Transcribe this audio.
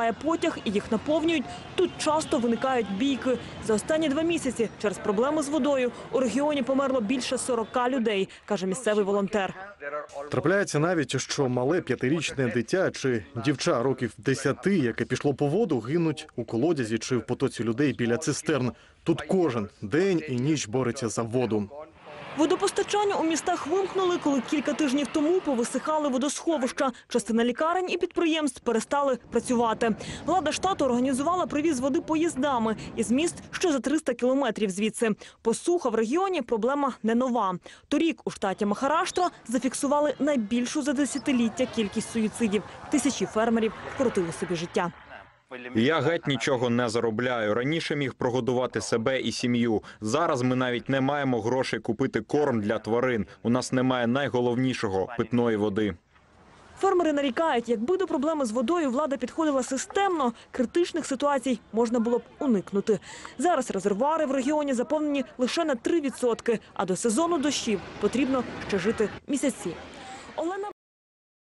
Має потяг і їх наповнюють. Тут часто виникають бійки. За останні два місяці через проблеми з водою у регіоні померло більше 40 людей, каже місцевий волонтер. Трапляється навіть, що мале п'ятирічне дитя чи дівча років 10, яке пішло по воду, гинуть у колодязі чи в потоці людей біля цистерн. Тут кожен день і ніч бореться за воду. Водопостачання у містах вимкнули, коли кілька тижнів тому повисихали водосховища. Частина лікарень і підприємств перестали працювати. Влада штату організувала привіз води поїздами із міст, що за 300 кілометрів звідси. Посуха в регіоні проблема не нова. Торік у штаті Махараштра зафіксували найбільшу за десятиліття кількість суїцидів. Тисячі фермерів вкоротили собі життя. Я геть нічого не заробляю. Раніше міг прогодувати себе і сім'ю. Зараз ми навіть не маємо грошей купити корм для тварин. У нас немає найголовнішого питної води. Фермери нарікають, якби до проблеми з водою влада підходила системно, критичних ситуацій можна було б уникнути. Зараз резервуари в регіоні заповнені лише на 3%, а до сезону дощів потрібно ще жити місяці. Олена